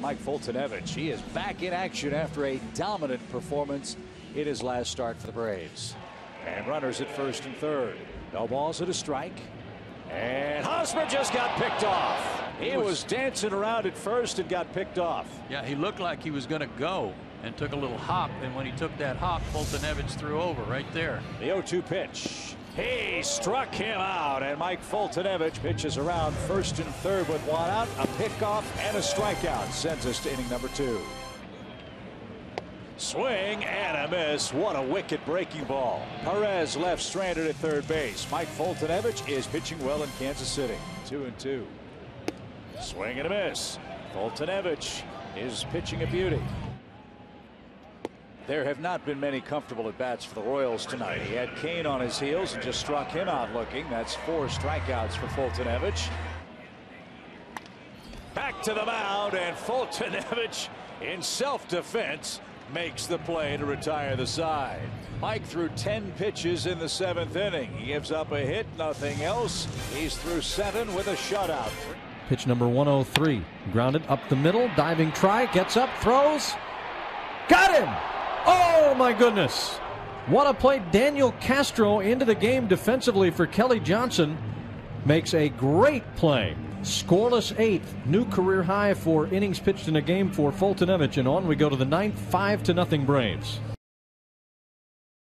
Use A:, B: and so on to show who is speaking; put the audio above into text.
A: Mike Foltynewicz. He is back in action after a dominant performance in his last start for the Braves. And runners at first and third. No balls at a strike. And Hosmer just got picked off. He was dancing around at first and got picked off.
B: Yeah, he looked like he was going to go and took a little hop. And when he took that hop, Foltynewicz threw over right there.
A: The 0 2 pitch. He struck him out, and Mike Foltynewicz pitches around first and third with one out, a pickoff, and a strikeout. Sends us to inning number two. Swing and a miss. What a wicked breaking ball. Perez left stranded at third base. Mike Foltynewicz is pitching well in Kansas City. Two and two. Swing and a miss. Foltynewicz is pitching a beauty. There have not been many comfortable at bats for the Royals tonight. He had Cain on his heels and just struck him out looking. That's four strikeouts for Foltynewicz. Back to the mound, and Foltynewicz, in self-defense, makes the play to retire the side. Mike threw 10 pitches in the seventh inning. He gives up a hit, nothing else. He's through seven with a shutout.
C: Pitch number 103. Grounded up the middle. Diving try. Gets up. Throws. Got him! Oh my goodness. What a play. Daniel Castro into the game defensively for Kelly Johnson. Makes a great play. Scoreless eighth. New career high for innings pitched in a game for Foltynewicz. And on we go to the ninth. Five to nothing Braves.